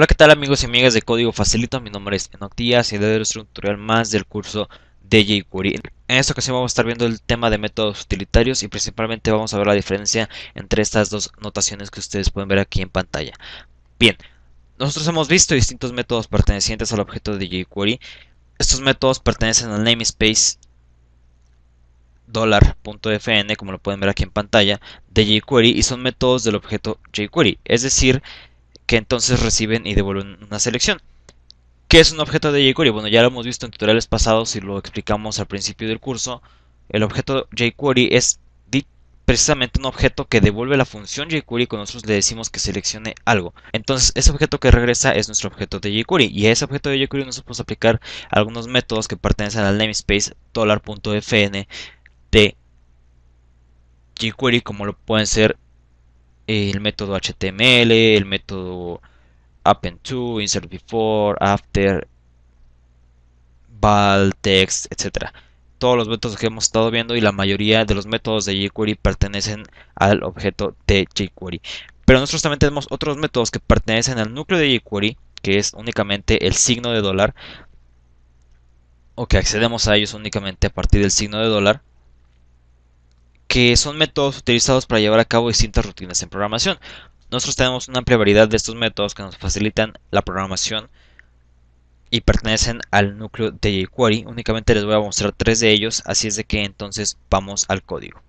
Hola, ¿qué tal amigos y amigas de Código Facilito? Mi nombre es Enoch Díaz y de un tutorial más del curso de jQuery. En esta ocasión vamos a estar viendo el tema de métodos utilitarios y principalmente vamos a ver la diferencia entre estas dos notaciones que ustedes pueden ver aquí en pantalla. Bien, nosotros hemos visto distintos métodos pertenecientes al objeto de jQuery. Estos métodos pertenecen al namespace $.fn, como lo pueden ver aquí en pantalla, de jQuery y son métodos del objeto jQuery, es decir, que entonces reciben y devuelven una selección. ¿Qué es un objeto de jQuery? Bueno, ya lo hemos visto en tutoriales pasados y lo explicamos al principio del curso. El objeto jQuery es precisamente un objeto que devuelve la función jQuery cuando nosotros le decimos que seleccione algo. Entonces, ese objeto que regresa es nuestro objeto de jQuery. Y a ese objeto de jQuery nosotros podemos aplicar algunos métodos que pertenecen al namespace $.fn de jQuery, como lo pueden ser el método HTML, el método append to, insert before, after, val, text, etc. Todos los métodos que hemos estado viendo y la mayoría de los métodos de jQuery pertenecen al objeto de jQuery. Pero nosotros también tenemos otros métodos que pertenecen al núcleo de jQuery, que es únicamente el signo de dólar, o que accedemos a ellos únicamente a partir del signo de dólar que son métodos utilizados para llevar a cabo distintas rutinas en programación. Nosotros tenemos una amplia variedad de estos métodos que nos facilitan la programación y pertenecen al núcleo de jQuery. Únicamente les voy a mostrar tres de ellos, así es de que entonces vamos al código.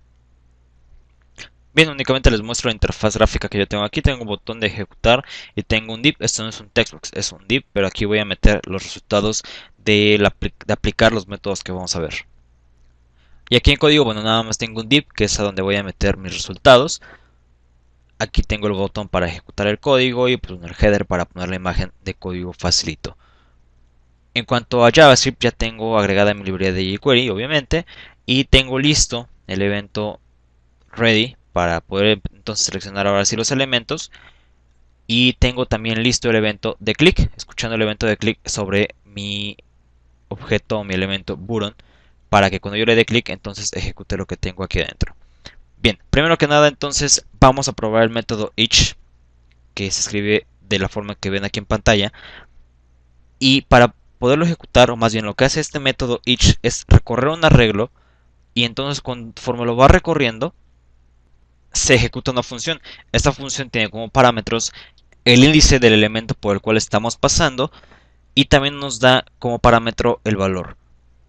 Bien, únicamente les muestro la interfaz gráfica que yo tengo aquí. Tengo un botón de ejecutar y tengo un div. Esto no es un textbox, es un div, pero aquí voy a meter los resultados de, de aplicar los métodos que vamos a ver. Y aquí en código, bueno, nada más tengo un div, que es a donde voy a meter mis resultados. Aquí tengo el botón para ejecutar el código y pues, el header para poner la imagen de código facilito. En cuanto a JavaScript, ya tengo agregada mi librería de jQuery, obviamente, y tengo listo el evento ready para poder entonces seleccionar ahora sí los elementos. Y tengo también listo el evento de click, escuchando el evento de click sobre mi objeto o mi elemento button para que cuando yo le dé clic entonces ejecute lo que tengo aquí adentro. Bien, primero que nada entonces vamos a probar el método each que se escribe de la forma que ven aquí en pantalla y para poderlo ejecutar o más bien lo que hace este método each es recorrer un arreglo y entonces conforme lo va recorriendo se ejecuta una función. Esta función tiene como parámetros el índice del elemento por el cual estamos pasando y también nos da como parámetro el valor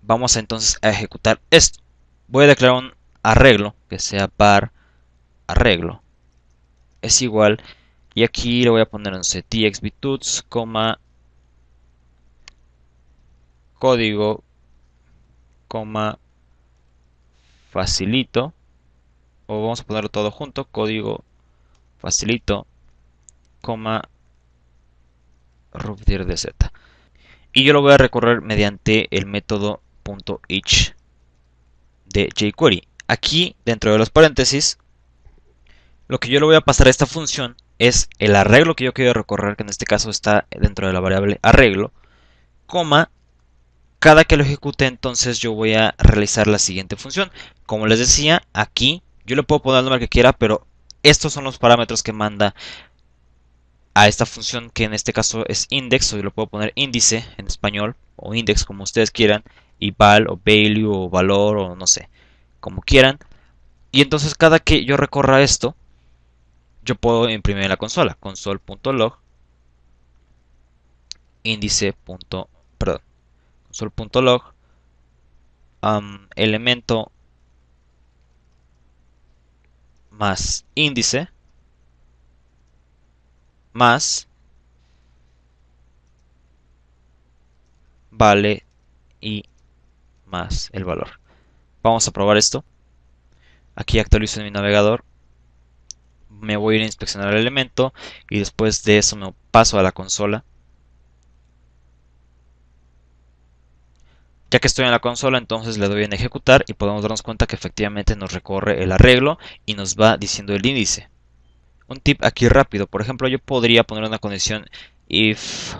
vamos entonces a ejecutar esto. Voy a declarar un arreglo que sea par arreglo es igual y aquí le voy a poner un txbtuts, coma código, coma facilito o vamos a ponerlo todo junto, código facilito, coma de z. Y yo lo voy a recorrer mediante el método .each de jQuery. Aquí, dentro de los paréntesis, lo que yo le voy a pasar a esta función es el arreglo que yo quiero recorrer, que en este caso está dentro de la variable arreglo, coma, cada que lo ejecute entonces yo voy a realizar la siguiente función. Como les decía, aquí yo le puedo poner el nombre que quiera, pero estos son los parámetros que manda a esta función que en este caso es index, o yo lo puedo poner índice en español, o index como ustedes quieran, y val o value o valor o no sé, como quieran. Y entonces cada que yo recorra esto, yo puedo imprimir en la consola, console.log índice. perdón, console.log elemento más índice más vale y más el valor. Vamos a probar esto. Aquí actualizo en mi navegador. Me voy a ir a inspeccionar el elemento y después de eso me paso a la consola. Ya que estoy en la consola, entonces le doy en ejecutar y podemos darnos cuenta que efectivamente nos recorre el arreglo y nos va diciendo el índice. Un tip aquí rápido, por ejemplo, yo podría poner una condición if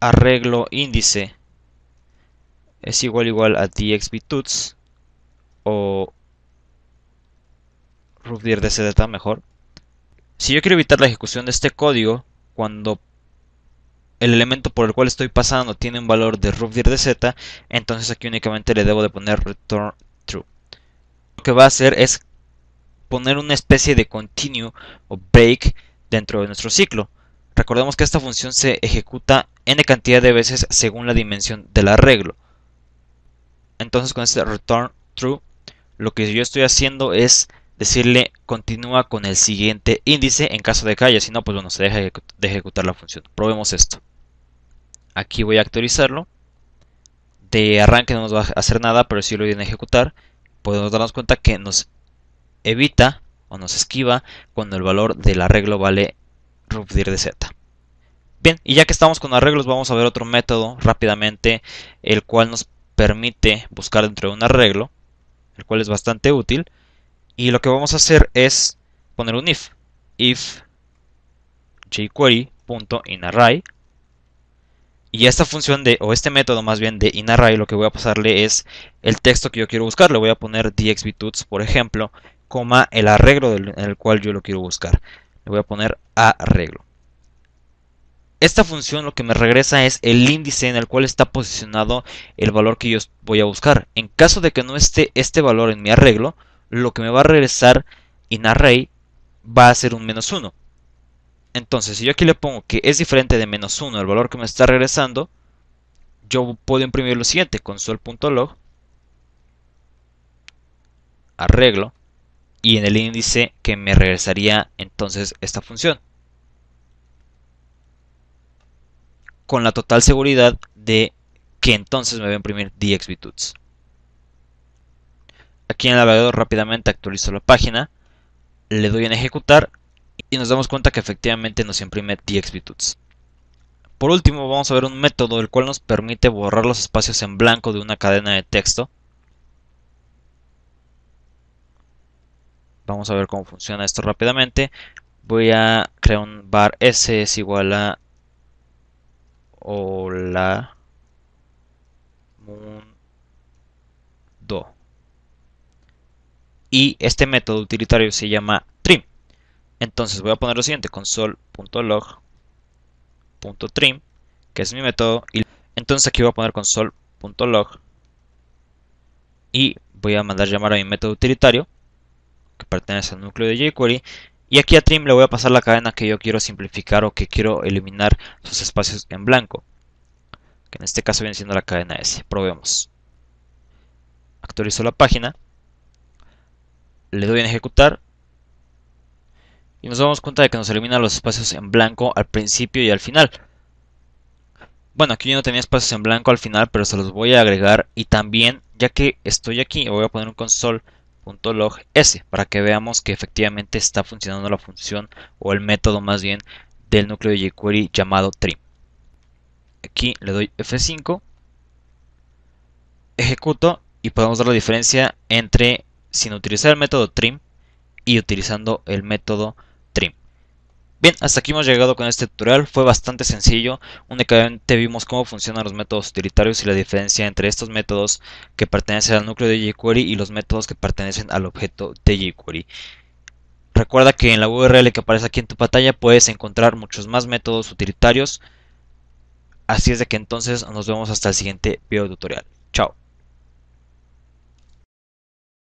arreglo índice es igual igual a dxbtuts o rootdir mejor. Si yo quiero evitar la ejecución de este código cuando el elemento por el cual estoy pasando tiene un valor de rootdir entonces aquí únicamente le debo de poner return true. Lo que va a hacer es poner una especie de continue o break dentro de nuestro ciclo. Recordemos que esta función se ejecuta n cantidad de veces según la dimensión del arreglo. Entonces con este return true, lo que yo estoy haciendo es decirle continúa con el siguiente índice en caso de que haya, si no, pues bueno, se deja de ejecutar la función. Probemos esto. Aquí voy a actualizarlo. De arranque no nos va a hacer nada, pero si lo viene a ejecutar, podemos darnos cuenta que nos evita o nos esquiva cuando el valor del arreglo vale ruptir de z. Bien, y ya que estamos con arreglos, vamos a ver otro método rápidamente, el cual nos permite buscar dentro de un arreglo, el cual es bastante útil. Y lo que vamos a hacer es poner un if. If jQuery.inArray. Y esta función de, o este método más bien de inArray, lo que voy a pasarle es el texto que yo quiero buscar. Le voy a poner dxbtuts, por ejemplo, coma el arreglo en el cual yo lo quiero buscar. Le voy a poner arreglo. Esta función lo que me regresa es el índice en el cual está posicionado el valor que yo voy a buscar. En caso de que no esté este valor en mi arreglo, lo que me va a regresar in array va a ser un menos 1. Entonces, si yo aquí le pongo que es diferente de menos 1 el valor que me está regresando, yo puedo imprimir lo siguiente, console.log, arreglo, y en el índice que me regresaría entonces esta función. Con la total seguridad de que entonces me va a imprimir dxbtuts. Aquí en el navegador rápidamente actualizo la página, le doy en ejecutar y nos damos cuenta que efectivamente nos imprime dxbtuts. Por último vamos a ver un método el cual nos permite borrar los espacios en blanco de una cadena de texto. Vamos a ver cómo funciona esto rápidamente. Voy a crear un bar s es igual a hola mundo y este método utilitario se llama trim. Entonces voy a poner lo siguiente, console.log.trim, que es mi método, y entonces aquí voy a poner console.log y voy a mandar llamar a mi método utilitario, que pertenece al núcleo de jQuery, y aquí a trim le voy a pasar la cadena que yo quiero simplificar o que quiero eliminar sus espacios en blanco, que en este caso viene siendo la cadena S. Probemos. Actualizo la página le doy en ejecutar y nos damos cuenta de que nos elimina los espacios en blanco al principio y al final. Bueno, aquí yo no tenía espacios en blanco al final, pero se los voy a agregar y también, ya que estoy aquí, voy a poner un console.log s para que veamos que efectivamente está funcionando la función o el método más bien del núcleo de jQuery llamado trim. Aquí le doy F5, ejecuto y podemos dar la diferencia entre sin utilizar el método trim y utilizando el método. Bien, hasta aquí hemos llegado con este tutorial, fue bastante sencillo, únicamente vimos cómo funcionan los métodos utilitarios y la diferencia entre estos métodos que pertenecen al núcleo de jQuery y los métodos que pertenecen al objeto de jQuery. Recuerda que en la URL que aparece aquí en tu pantalla puedes encontrar muchos más métodos utilitarios, así es de que entonces nos vemos hasta el siguiente video tutorial.